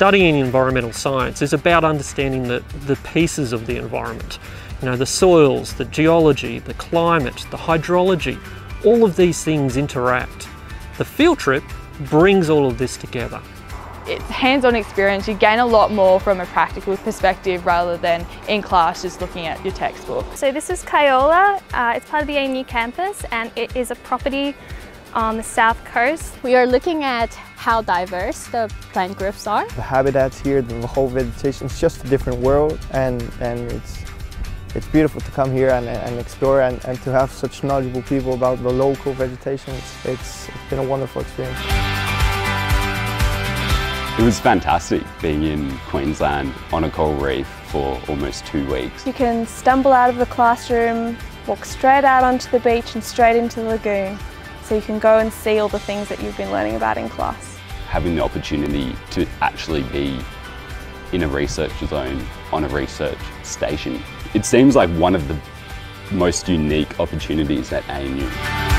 studying environmental science is about understanding the, the pieces of the environment. You know, the soils, the geology, the climate, the hydrology, all of these things interact. The field trip brings all of this together. It's hands-on experience, you gain a lot more from a practical perspective rather than in class just looking at your textbook. So this is Kioloa, uh, it's part of the ANU campus and it is a property on the south coast. We are looking at how diverse the plant groups are. The habitats here, the whole vegetation, it's just a different world and, and it's it's beautiful to come here and, and explore and, and to have such knowledgeable people about the local vegetation. It's, it's, it's been a wonderful experience. It was fantastic being in Queensland on a coral reef for almost two weeks. You can stumble out of the classroom, walk straight out onto the beach and straight into the lagoon. So you can go and see all the things that you've been learning about in class. Having the opportunity to actually be in a research zone on a research station. It seems like one of the most unique opportunities at ANU.